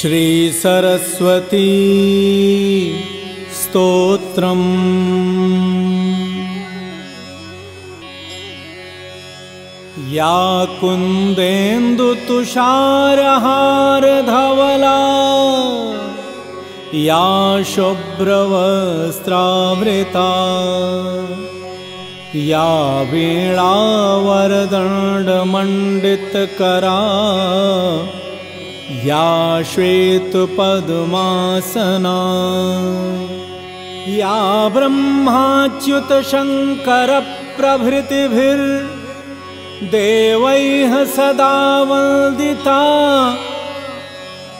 श्रीसरस्वती स्तोत्रम्। या कुन्देन्दुतुषारहारधवला या शुभ्रवस्त्रावृता या वीणावरदण्डमण्डितकरा या श्वेतपद्मासना या ब्रह्माच्युतशङ्करप्रभृतिभिर्देवैः सदा वन्दिता।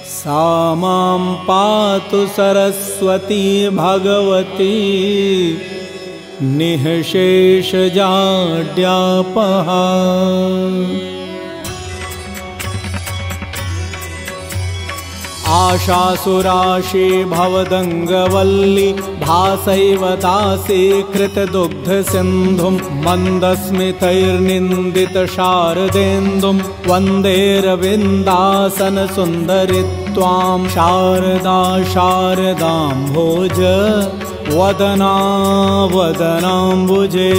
सा मां पातु सरस्वती भगवती। निःशेषजाड्यापहा आशासुराशि भवदङ्गवल्लि भासैव दासी कृतदुग्धसिन्धुं मन्दस्मितैर्निन्दितशारदेन्दुं वन्देरविन्दासनसुन्दरि त्वां शारदा शारदां भोज वदना वदनाम्बुजे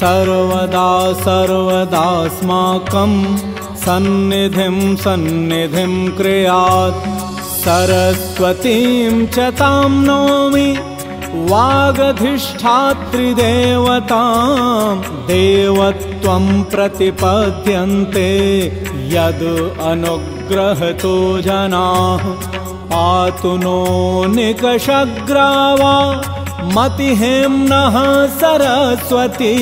सर्वदा सर्वदास्माकम् सन्निधिं सन्निधिं क्रियात् सरस्वतीं च तां नौमि वागधिष्ठात्रिदेवतां देवत्वं प्रतिपद्यन्ते यद् अनुग्रहतो जनाः पातु नो निकषग्रावा मतिहेम्नः सरस्वती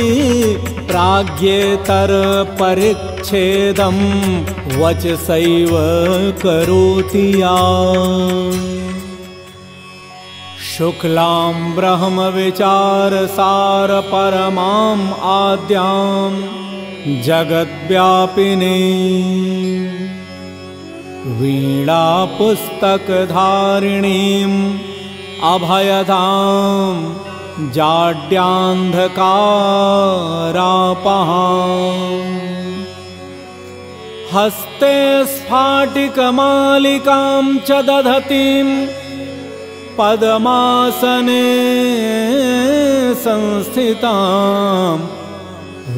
प्राज्ञेतरपरिच्छेदं वचसैव करोति या। शुक्लां ब्रह्मविचारसारपरमाम् आद्यां जगद्व्यापिनी। वीणापुस्तकधारिणीम् अभयदां जाड्यान्धकारापहा हस्ते स्फाटिकमालिकां च दधतीं पदमासने संस्थितां।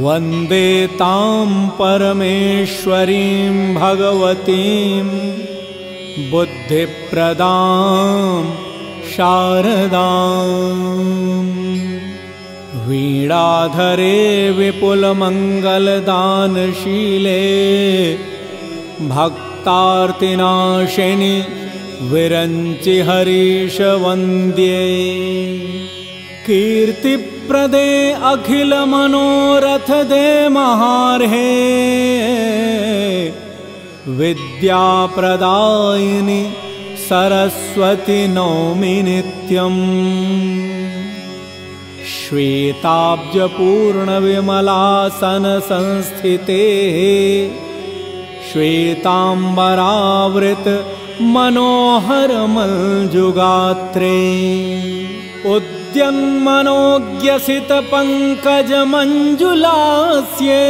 वन्दे तां परमेश्वरीं भगवतीं बुद्धिप्रदाम् शारदा वीणाधरे विपुलमङ्गलदानशीले भक्तार्तिनाशिनि विरञ्चि हरीशवन्द्ये। कीर्तिप्रदे अखिलमनोरथदे महार्हे विद्याप्रदायिनि सरस्वति नौमि नित्यम्। श्वेताब्जपूर्णविमलासनसंस्थिते। श्वेताम्बरावृत मनोहरमल्जुगात्रे। उद्यन्मनोज्ञसितपङ्कजमञ्जुलास्ये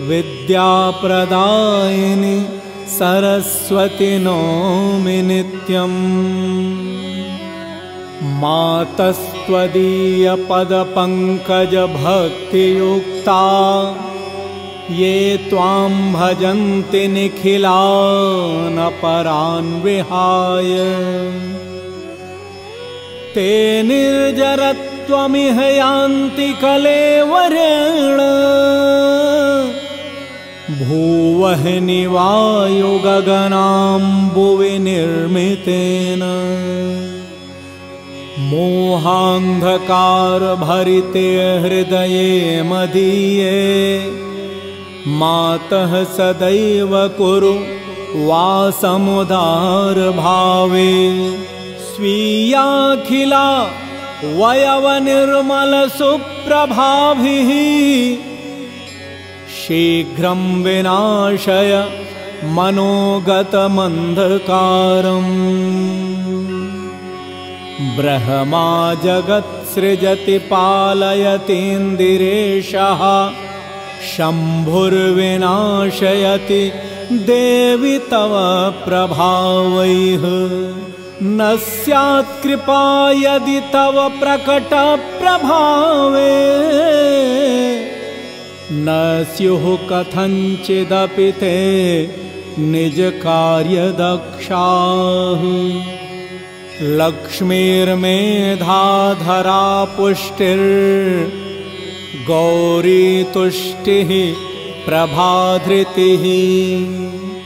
विद्याप्रदायिनि सरस्वति नौमि नित्यम् मातस्त्वदीयपदपङ्कजभक्तियुक्ता ये त्वां भजन्ति निखिलानपरान् विहाय। ते निर्जरत्वमिह यान्ति कलेवरेण भुवि निर्मितेन। मोहान्धकारभरिते हृदये मदीये। मातः सदैव कुरु वासमुदारभावे स्वीयाखिला वयवनिर्मलसुप्रभाभिः शीघ्रं विनाशय मनोगतमन्धकारम्। ब्रह्मा जगत्सृजति पालयतीन्दिरेशः शम्भुर्विनाशयति देवि तव प्रभावैः। न स्यात्कृपा यदि तव प्रकटप्रभावे न स्युः कथञ्चिदपि ते निजकार्यदक्षाः। लक्ष्मीर्मेधाधरा पुष्टिर्गौरीतुष्टिः प्रभाधृतिः।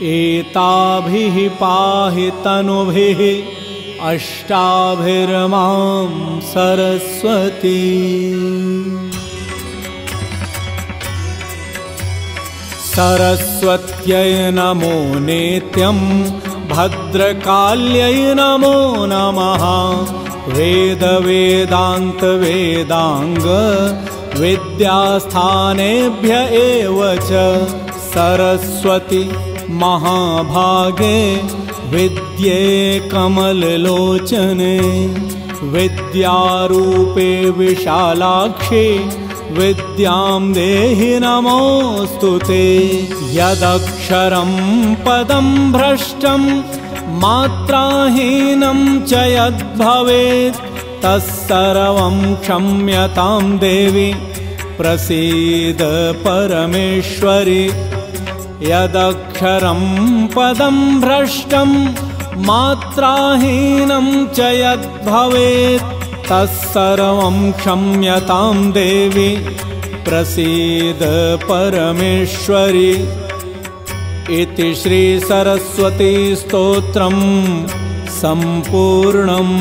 एताभिः पाहि तनुभिः अष्टाभिर्मां सरस्वती सरस्वत्यै नमो नित्यं भद्रकाल्यै नमो नमः। विद्यास्थानेभ्य एव च सरस्वति महाभागे विद्ये कमललोचने विद्यारूपे विशालाक्षे विद्यां देहि नमोऽस्तु ते। यदक्षरं पदं भ्रष्टं मात्राहीनं च यद्भवेत् तत्सर्वं क्षम्यतां देवि प्रसीद परमेश्वरि। यदक्षरं पदं भ्रष्टं मात्राहीनं च यद्भवेत् तत्सर्वं क्षम्यतां देवि प्रसीद परमेश्वरि। इति श्रीसरस्वतीस्तोत्रं सम्पूर्णम्